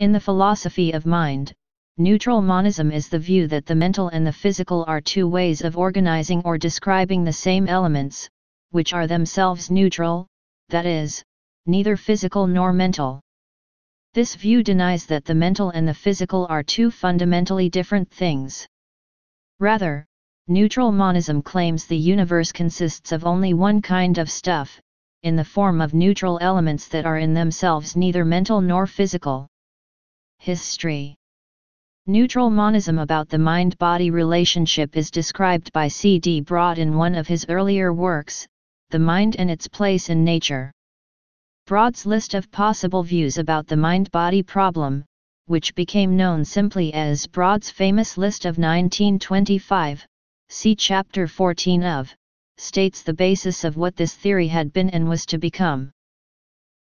In the philosophy of mind, neutral monism is the view that the mental and the physical are two ways of organizing or describing the same elements, which are themselves neutral, that is, neither physical nor mental. This view denies that the mental and the physical are two fundamentally different things. Rather, neutral monism claims the universe consists of only one kind of stuff, in the form of neutral elements that are in themselves neither mental nor physical. History Neutral monism about the mind-body relationship is described by C. D. Broad in one of his earlier works, The Mind and Its Place in Nature. Broad's list of possible views about the mind-body problem, which became known simply as Broad's famous list of 1925, see chapter 14 of, states the basis of what this theory had been and was to become.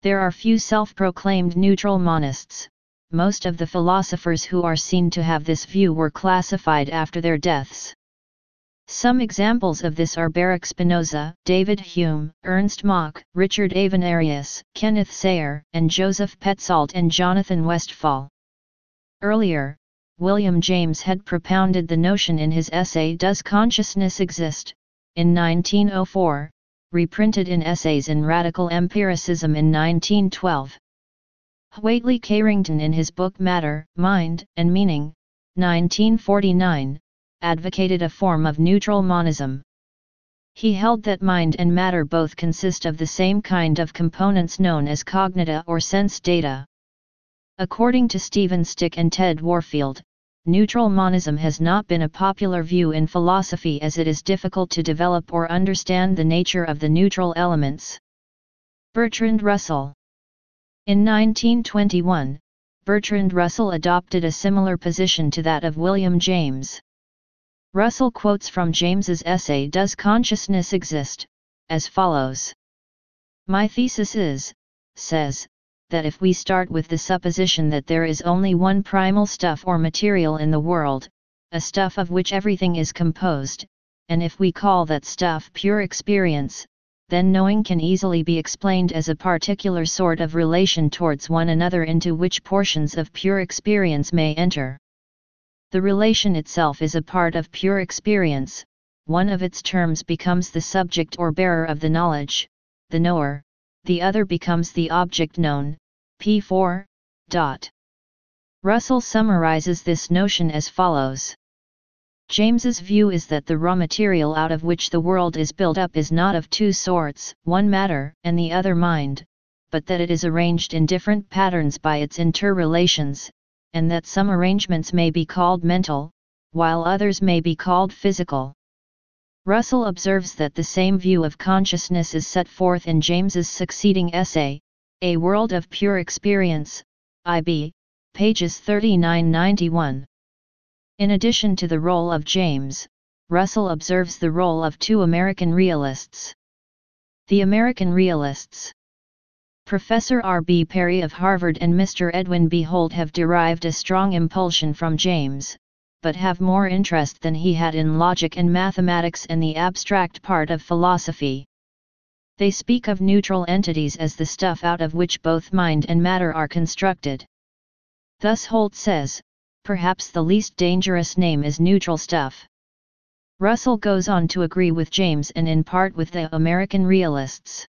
There are few self-proclaimed neutral monists, most of the philosophers who are seen to have this view were classified after their deaths. Some examples of this are Baruch Spinoza, David Hume, Ernst Mach, Richard Avenarius, Kenneth Sayre, and Joseph Petzoldt and Jonathan Westphal. Earlier, William James had propounded the notion in his essay Does Consciousness Exist? in 1904, reprinted in Essays in Radical Empiricism in 1912. Whately Carington in his book Matter, Mind, and Meaning, 1949, advocated a form of neutral monism. He held that mind and matter both consist of the same kind of components known as cognita or sense data. According to Stephen Stich and Ted Warfield, neutral monism has not been a popular view in philosophy as it is difficult to develop or understand the nature of the neutral elements. Bertrand Russell in 1921, Bertrand Russell adopted a similar position to that of William James. Russell quotes from James's essay Does Consciousness Exist? as follows. My thesis is, says, that if we start with the supposition that there is only one primal stuff or material in the world, a stuff of which everything is composed, and if we call that stuff pure experience, then knowing can easily be explained as a particular sort of relation towards one another into which portions of pure experience may enter. The relation itself is a part of pure experience, one of its terms becomes the subject or bearer of the knowledge, the knower, the other becomes the object known, p4. Dot. Russell summarizes this notion as follows. James's view is that the raw material out of which the world is built up is not of two sorts, one matter and the other mind, but that it is arranged in different patterns by its interrelations, and that some arrangements may be called mental, while others may be called physical. Russell observes that the same view of consciousness is set forth in James's succeeding essay, A World of Pure Experience, IB, pages 39-91. In addition to the role of James, Russell observes the role of two American realists. The American realists Professor R. B. Perry of Harvard and Mr. Edwin B. Holt have derived a strong impulsion from James, but have more interest than he had in logic and mathematics and the abstract part of philosophy. They speak of neutral entities as the stuff out of which both mind and matter are constructed. Thus Holt says, perhaps the least dangerous name is neutral stuff. Russell goes on to agree with James and in part with the American realists.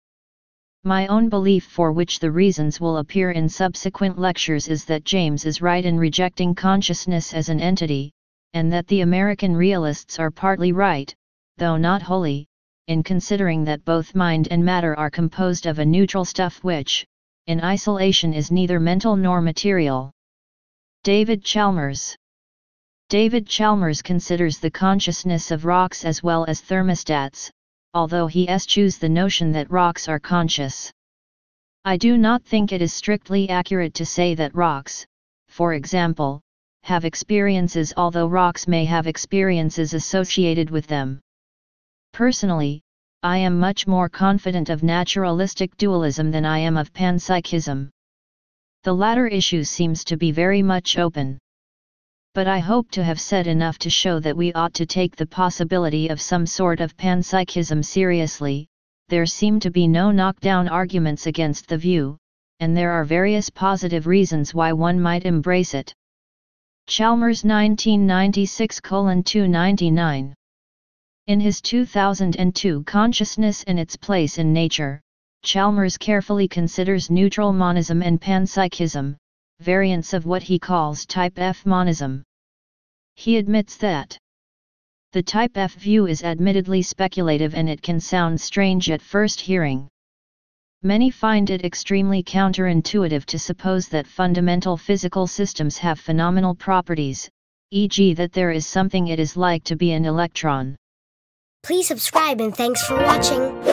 My own belief for which the reasons will appear in subsequent lectures is that James is right in rejecting consciousness as an entity, and that the American realists are partly right, though not wholly, in considering that both mind and matter are composed of a neutral stuff which, in isolation is neither mental nor material. David Chalmers David Chalmers considers the consciousness of rocks as well as thermostats, although he eschews the notion that rocks are conscious. I do not think it is strictly accurate to say that rocks, for example, have experiences although rocks may have experiences associated with them. Personally, I am much more confident of naturalistic dualism than I am of panpsychism. The latter issue seems to be very much open. But I hope to have said enough to show that we ought to take the possibility of some sort of panpsychism seriously, there seem to be no knockdown arguments against the view, and there are various positive reasons why one might embrace it. Chalmers 1996-299 In his 2002 Consciousness and Its Place in Nature, Chalmers carefully considers neutral monism and panpsychism, variants of what he calls type F monism. He admits that the type F view is admittedly speculative and it can sound strange at first hearing. Many find it extremely counterintuitive to suppose that fundamental physical systems have phenomenal properties, e.g. that there is something it is like to be an electron. Please subscribe and thanks for watching.